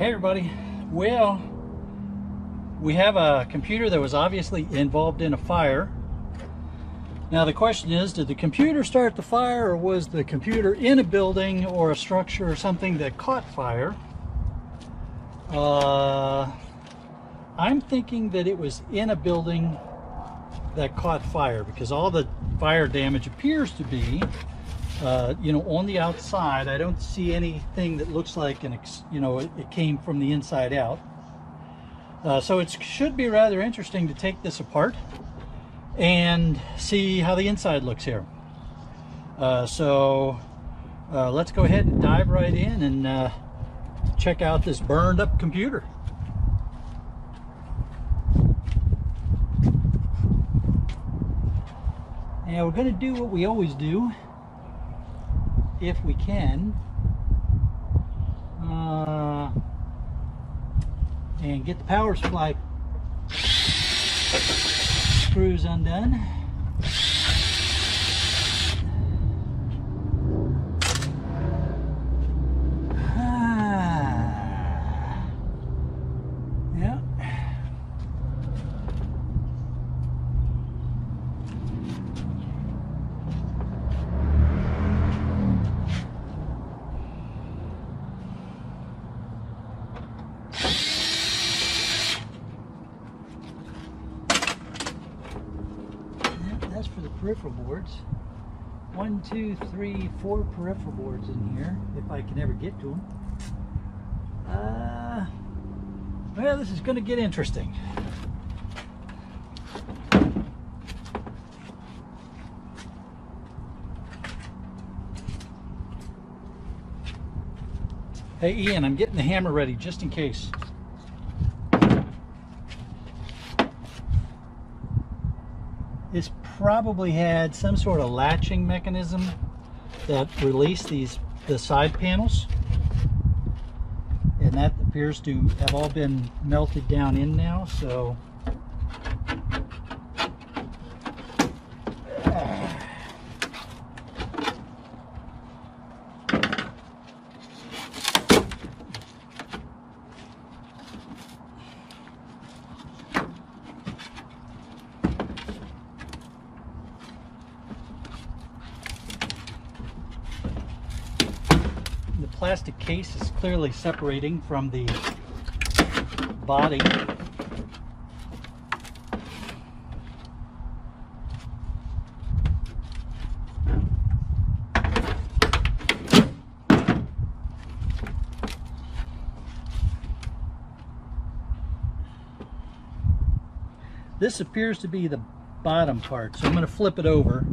Hey everybody. Well, we have a computer that was obviously involved in a fire. Now the question is, did the computer start the fire or was the computer in a building or a structure or something that caught fire? Uh, I'm thinking that it was in a building that caught fire because all the fire damage appears to be uh, you know, on the outside, I don't see anything that looks like an, ex, you know, it, it came from the inside out. Uh, so it should be rather interesting to take this apart and see how the inside looks here. Uh, so uh, let's go ahead and dive right in and uh, check out this burned up computer. Now we're going to do what we always do if we can. Uh, and get the power supply screws undone. Peripheral boards. One, two, three, four peripheral boards in here, if I can ever get to them. Uh, well, this is going to get interesting. Hey Ian, I'm getting the hammer ready just in case. This probably had some sort of latching mechanism that released these the side panels. And that appears to have all been melted down in now so plastic case is clearly separating from the body. This appears to be the bottom part, so I'm going to flip it over.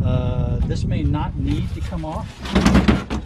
Uh, this may not need to come off.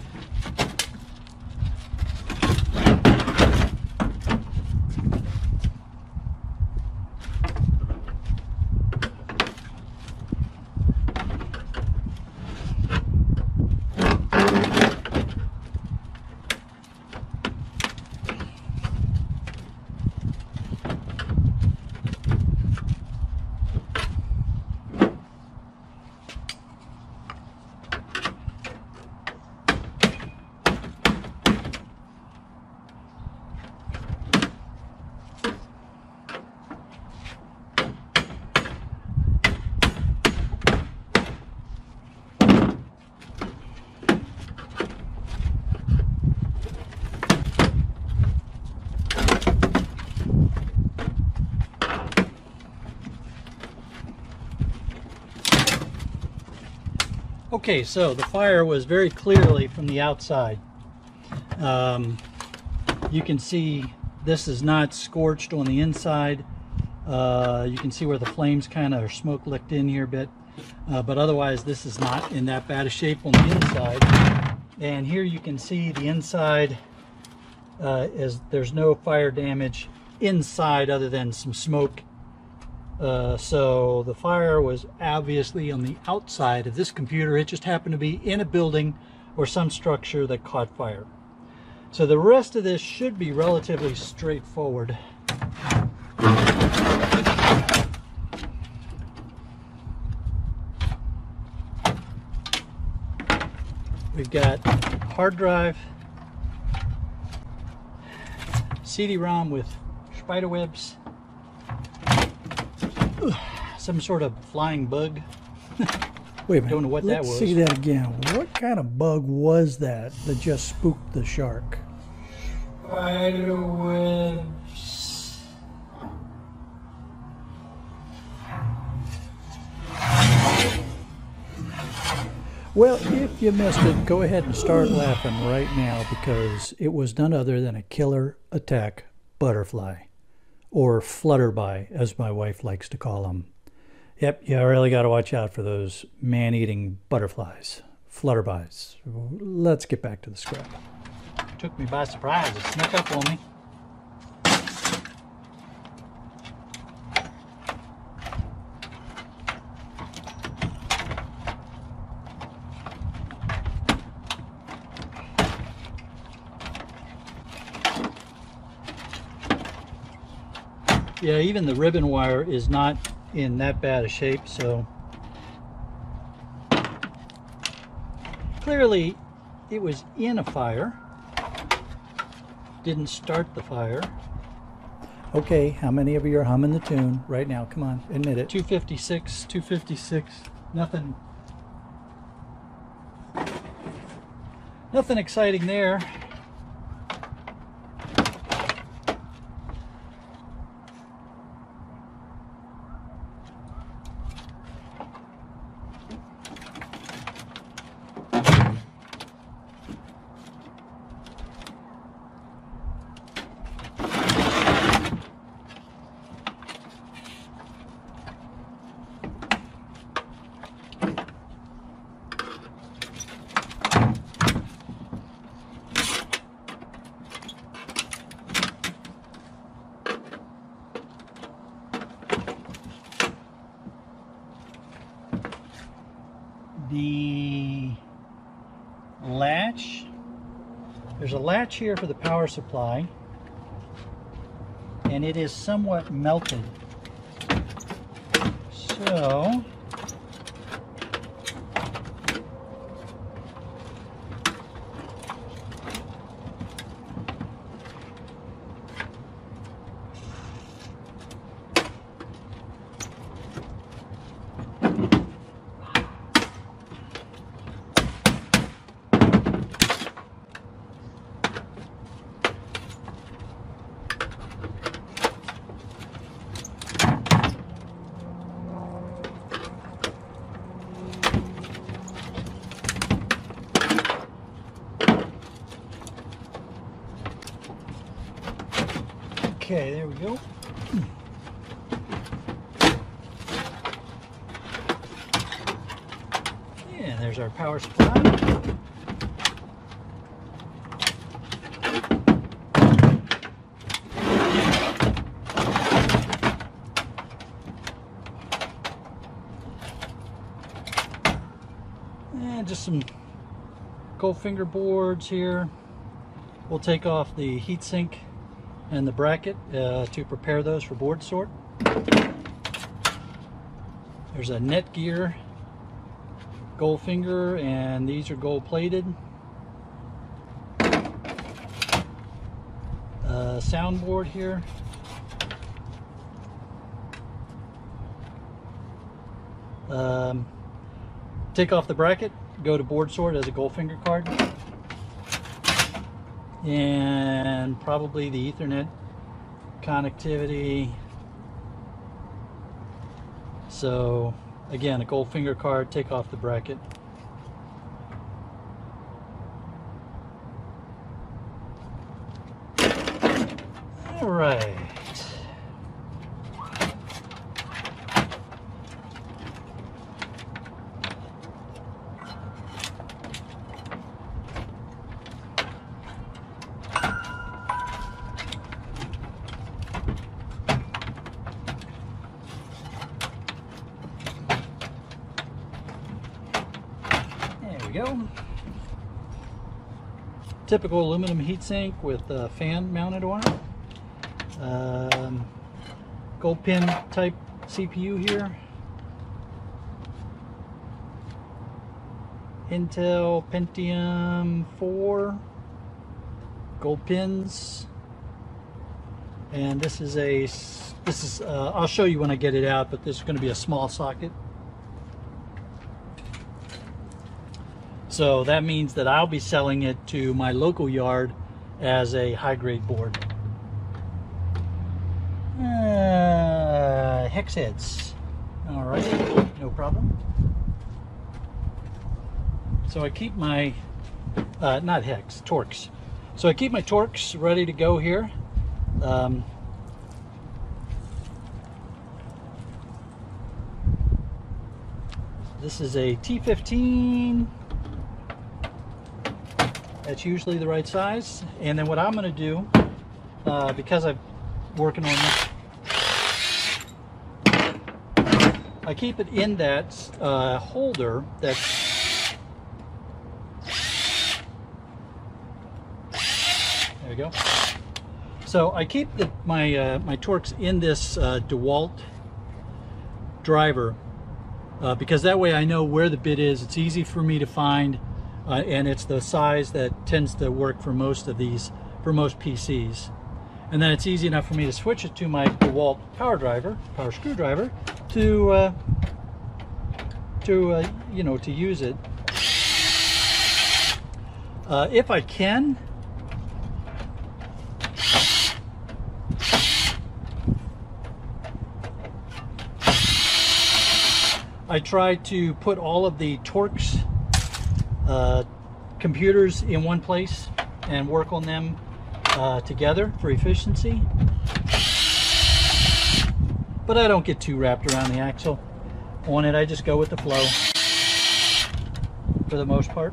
Okay, so the fire was very clearly from the outside. Um, you can see this is not scorched on the inside. Uh, you can see where the flames kind of smoke licked in here a bit. Uh, but otherwise, this is not in that bad a shape on the inside. And here you can see the inside uh, is there's no fire damage inside other than some smoke uh, so the fire was obviously on the outside of this computer. It just happened to be in a building or some structure that caught fire. So the rest of this should be relatively straightforward. We've got hard drive, CD-ROM with spider webs. Some sort of flying bug. Wait a minute. Don't know what that Let's was. see that again. What kind of bug was that that just spooked the shark? Spider webs. Well, if you missed it, go ahead and start laughing right now because it was none other than a killer attack butterfly, or flutterby, as my wife likes to call them. Yep, you really got to watch out for those man eating butterflies, flutterbys. Let's get back to the script. Took me by surprise. It snuck up on me. Yeah, even the ribbon wire is not in that bad a shape, so clearly it was in a fire. Didn't start the fire. Okay, how many of you are humming the tune right now? Come on, admit it. 256, 256. Nothing. Nothing exciting there. The latch there's a latch here for the power supply and it is somewhat melted. So we yeah there's our power supply. And just some Goldfinger boards here. We'll take off the heatsink and the bracket uh, to prepare those for board sort. There's a Netgear Goldfinger and these are gold plated. Uh, soundboard here. Um, take off the bracket, go to board sort as a gold finger card. And probably the Ethernet connectivity. So again, a Goldfinger card, take off the bracket. All right. There we go. Typical aluminum heatsink with a fan mounted on it. Um, gold pin type CPU here. Intel Pentium 4 gold pins. and this is a this is uh, I'll show you when I get it out, but this is going to be a small socket. So that means that I'll be selling it to my local yard as a high grade board. Uh, hex heads. All right, no problem. So I keep my, uh, not hex, Torx. So I keep my Torx ready to go here. Um, this is a T15. That's usually the right size. And then what I'm going to do, uh, because I'm working on this, I keep it in that uh, holder that's There we go. So I keep the, my uh, my Torx in this uh, DeWalt driver uh, because that way I know where the bit is. It's easy for me to find, uh, and it's the size that tends to work for most of these, for most PCs. And then it's easy enough for me to switch it to my DeWalt power driver, power screwdriver, to uh, to uh, you know to use it. Uh, if I can, I try to put all of the Torx uh, computers in one place and work on them uh, together for efficiency. But I don't get too wrapped around the axle on it. I just go with the flow for the most part.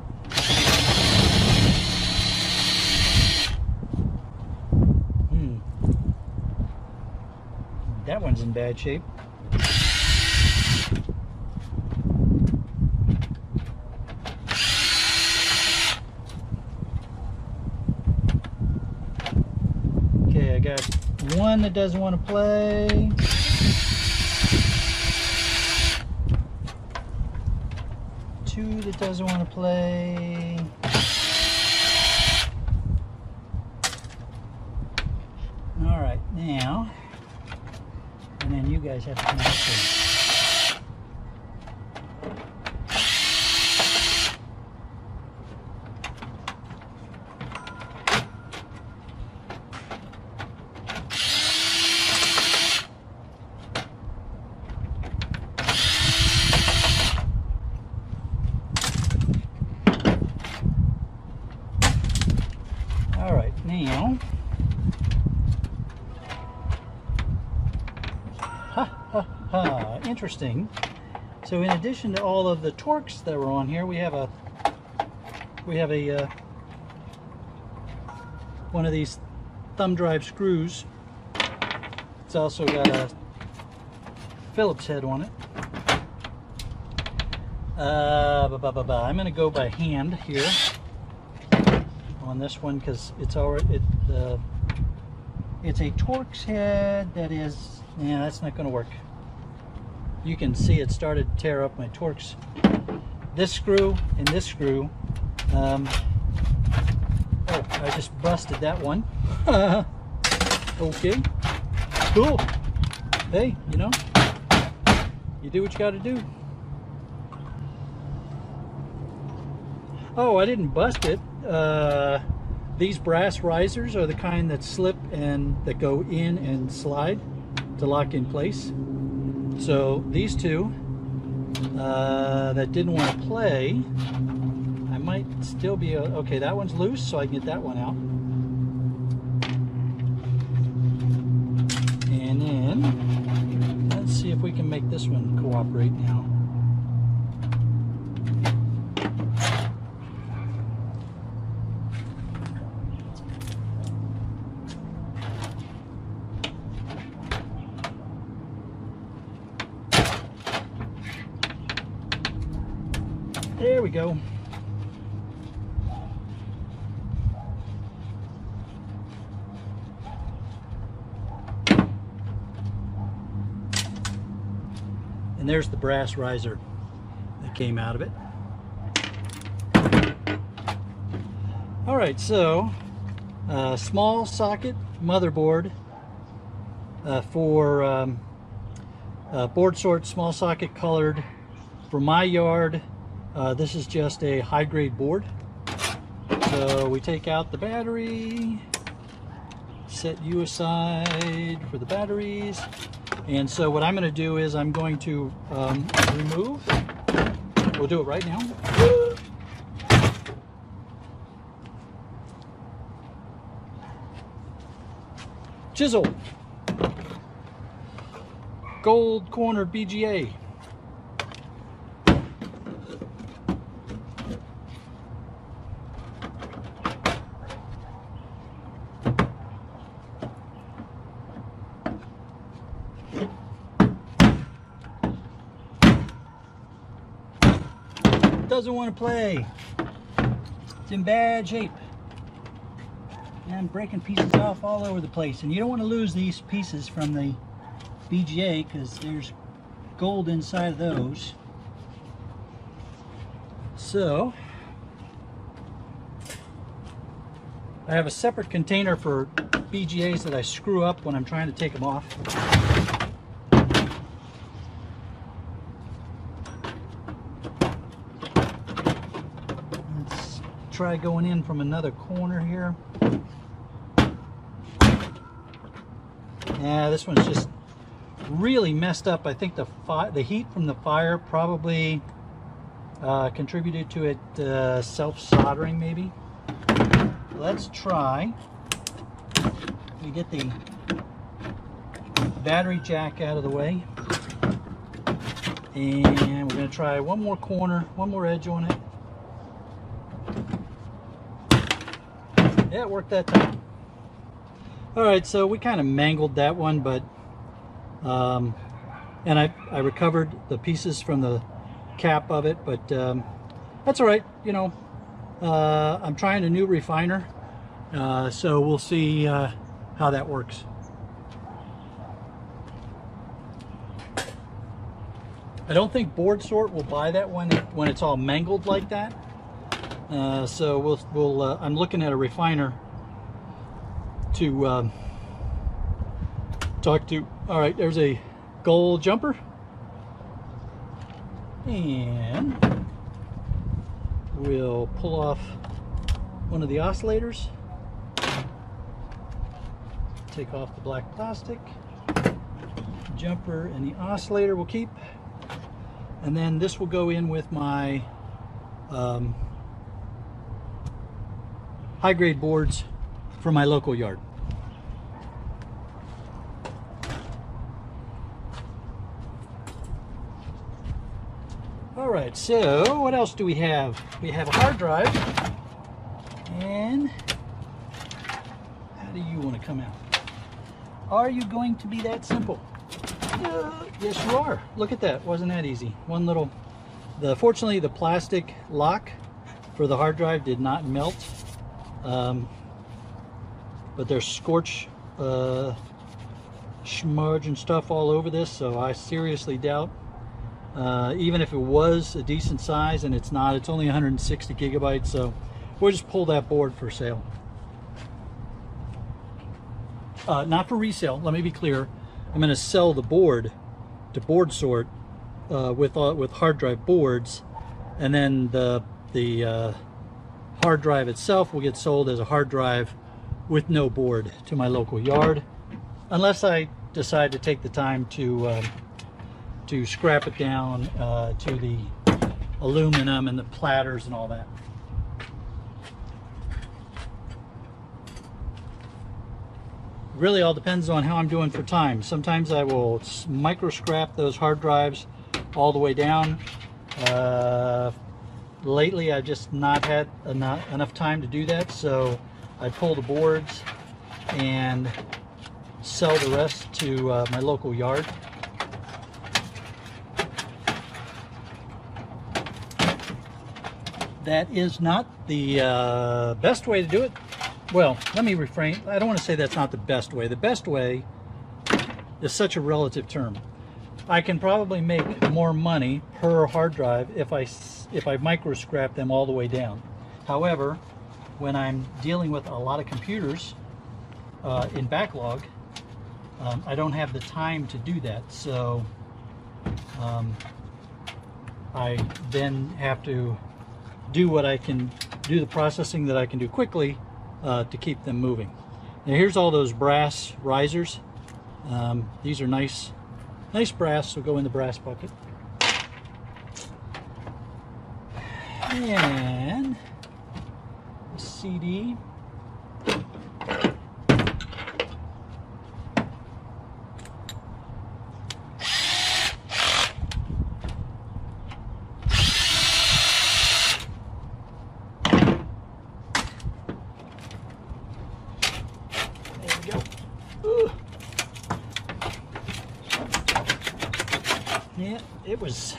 Hmm. That one's in bad shape. Okay, I got one that doesn't want to play. Two that doesn't want to play. All right, now, and then you guys have to come out too. All right, now. Ha ha ha, interesting. So in addition to all of the Torx that were on here, we have a we have a uh, one of these thumb drive screws. It's also got a Phillips head on it. Uh, ba, ba, ba, ba. I'm going to go by hand here on this one because it's already it uh, it's a Torx head that is yeah that's not going to work you can see it started to tear up my Torx this screw and this screw um, oh I just busted that one okay cool hey you know you do what you got to do Oh, I didn't bust it. Uh, these brass risers are the kind that slip and that go in and slide to lock in place. So these two uh, that didn't want to play, I might still be, uh, okay, that one's loose, so I can get that one out. And then, let's see if we can make this one cooperate now. There we go. And there's the brass riser that came out of it. All right, so uh, small socket motherboard uh, for um, uh, board sort, small socket colored. For my yard, uh, this is just a high grade board. So we take out the battery, set you aside for the batteries. And so what I'm going to do is I'm going to um, remove, we'll do it right now. Chisel. Gold corner BGA. Doesn't want to play. It's in bad shape. And breaking pieces off all over the place. And you don't want to lose these pieces from the BGA because there's gold inside of those. So, I have a separate container for BGAs that I screw up when I'm trying to take them off. Let's try going in from another corner here. Yeah, this one's just really messed up. I think the the heat from the fire probably uh, contributed to it uh, self-soldering maybe. Let's try. We get the battery jack out of the way. And we're going to try one more corner, one more edge on it. Yeah, it worked that time. All right, so we kind of mangled that one, but um, and I, I recovered the pieces from the cap of it, but um, that's all right. You know, uh, I'm trying a new refiner, uh, so we'll see uh, how that works. I don't think board sort will buy that it, when it's all mangled like that. Uh, so we'll we'll uh, I'm looking at a refiner to um, talk to. All right, there's a gold jumper. And we'll pull off one of the oscillators. Take off the black plastic. Jumper and the oscillator we'll keep. And then this will go in with my um, high grade boards for my local yard. All right, so what else do we have? We have a hard drive. And how do you want to come out? Are you going to be that simple? Uh, yes, you are. Look at that. Wasn't that easy? One little. The fortunately, the plastic lock for the hard drive did not melt, um, but there's scorch uh, smudge and stuff all over this. So I seriously doubt, uh, even if it was a decent size, and it's not. It's only 160 gigabytes. So we'll just pull that board for sale. Uh, not for resale. Let me be clear. I'm going to sell the board to board sort uh, with with hard drive boards, and then the the uh, hard drive itself will get sold as a hard drive with no board to my local yard, unless I decide to take the time to um, to scrap it down uh, to the aluminum and the platters and all that. really all depends on how I'm doing for time. Sometimes I will micro scrap those hard drives all the way down. Uh, lately I've just not had enough, enough time to do that so I pull the boards and sell the rest to uh, my local yard. That is not the uh, best way to do it well, let me refrain. I don't want to say that's not the best way. The best way is such a relative term. I can probably make more money per hard drive if I if I micro scrap them all the way down. However, when I'm dealing with a lot of computers uh, in backlog, um, I don't have the time to do that. So um, I then have to do what I can do the processing that I can do quickly uh, to keep them moving. Now here's all those brass risers. Um, these are nice, nice brass, so go in the brass bucket. And the CD. There we go. Ooh. Yeah, it was.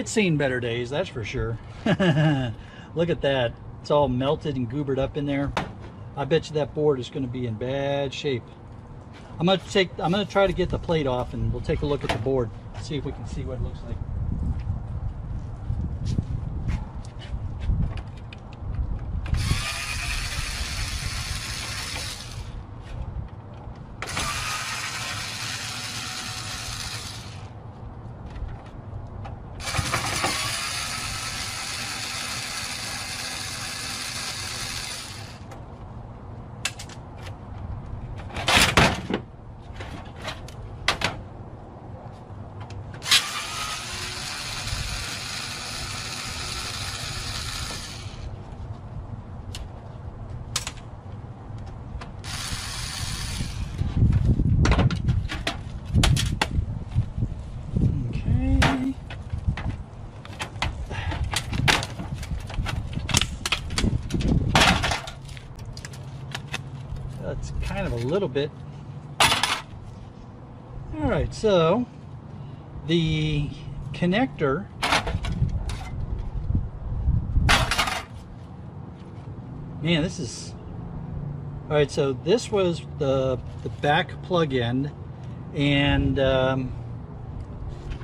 It's seen better days, that's for sure. Look at that. It's all melted and goobered up in there. I bet you that board is going to be in bad shape. I'm going to take. I'm going to try to get the plate off, and we'll take a look at the board. See if we can see what it looks like. Okay. That's kind of a little bit. All right, so the connector Man, this is all right. So this was the the back plug end, and um,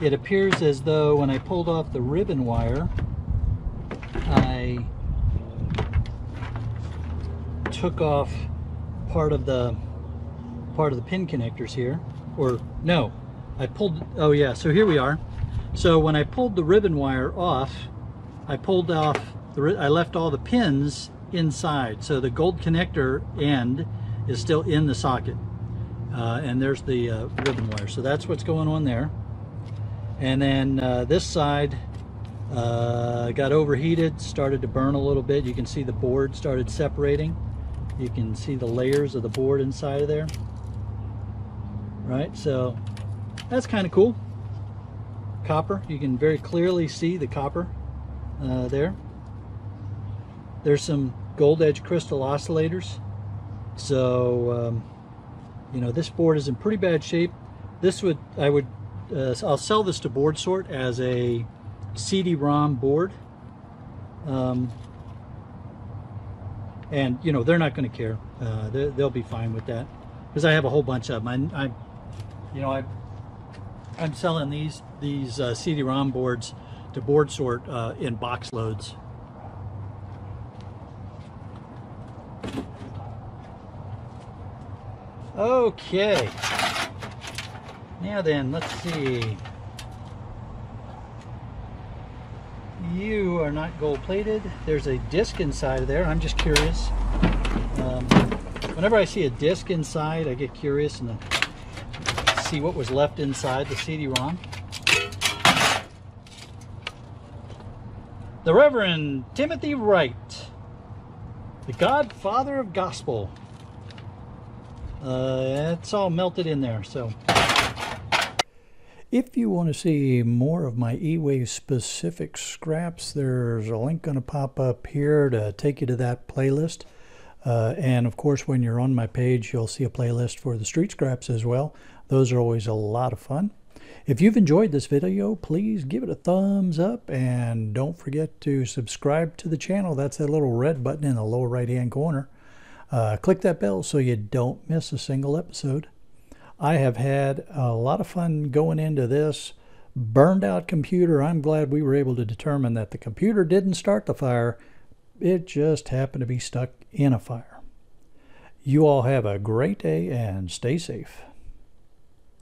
it appears as though when I pulled off the ribbon wire, I took off part of the part of the pin connectors here, or no, I pulled. Oh yeah, so here we are. So when I pulled the ribbon wire off, I pulled off the. I left all the pins inside, so the gold connector end is still in the socket, uh, and there's the uh, ribbon wire. So that's what's going on there. And then uh, this side uh, got overheated, started to burn a little bit. You can see the board started separating. You can see the layers of the board inside of there. Right, so that's kind of cool. Copper, you can very clearly see the copper uh, there. There's some gold edge crystal oscillators. So, um, you know, this board is in pretty bad shape. This would, I would uh, I'll sell this to Board Sort as a CD-ROM board. Um, and you know they're not going to care. Uh, they, they'll be fine with that because I have a whole bunch of them. I, I you know, I I'm selling these these uh, CD-ROM boards to Board Sort uh, in box loads. Okay. Now then, let's see. You are not gold plated. There's a disc inside of there. I'm just curious. Um, whenever I see a disc inside, I get curious and see what was left inside the CD-ROM. The Reverend Timothy Wright, the Godfather of Gospel. Uh, it's all melted in there, so If you want to see more of my E-Waste specific scraps, there's a link going to pop up here to take you to that playlist. Uh, and of course, when you're on my page, you'll see a playlist for the street scraps as well. Those are always a lot of fun. If you've enjoyed this video, please give it a thumbs up and don't forget to subscribe to the channel. That's that little red button in the lower right hand corner. Uh, click that bell so you don't miss a single episode. I have had a lot of fun going into this burned out computer. I'm glad we were able to determine that the computer didn't start the fire, it just happened to be stuck in a fire. You all have a great day and stay safe.